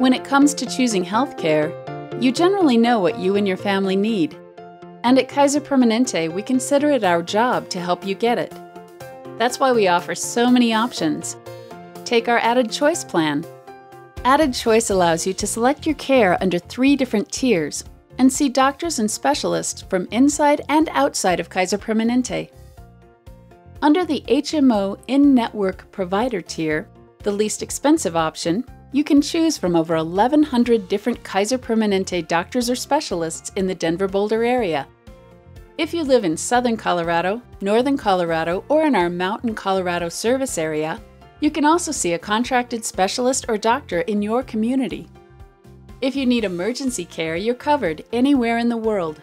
When it comes to choosing healthcare, you generally know what you and your family need. And at Kaiser Permanente, we consider it our job to help you get it. That's why we offer so many options. Take our Added Choice plan. Added Choice allows you to select your care under three different tiers and see doctors and specialists from inside and outside of Kaiser Permanente. Under the HMO in network provider tier, the least expensive option, you can choose from over 1,100 different Kaiser Permanente doctors or specialists in the Denver Boulder area. If you live in southern Colorado, northern Colorado, or in our mountain Colorado service area, you can also see a contracted specialist or doctor in your community. If you need emergency care, you're covered anywhere in the world.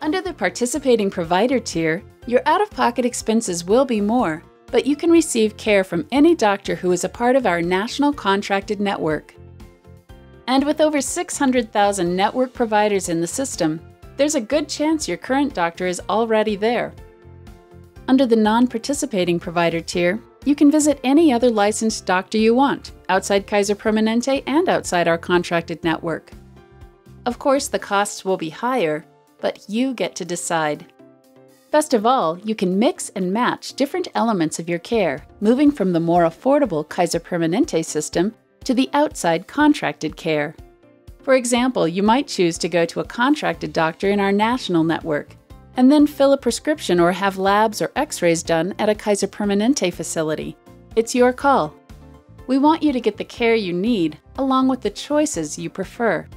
Under the participating provider tier, your out of pocket expenses will be more, but you can receive care from any doctor who is a part of our national contracted network. And with over 600,000 network providers in the system, there's a good chance your current doctor is already there. Under the non participating provider tier, you can visit any other licensed doctor you want, outside Kaiser Permanente and outside our contracted network. Of course, the costs will be higher, but you get to decide. Best of all, you can mix and match different elements of your care, moving from the more affordable Kaiser Permanente system to the outside contracted care. For example, you might choose to go to a contracted doctor in our national network, and then fill a prescription or have labs or x rays done at a Kaiser Permanente facility. It's your call. We want you to get the care you need, along with the choices you prefer.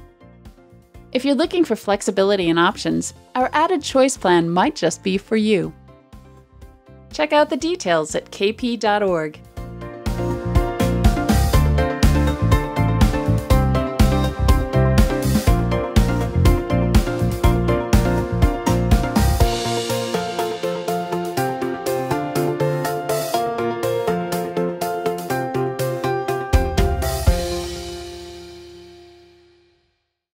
If you're looking for flexibility and options, our added choice plan might just be for you. Check out the details at kp.org.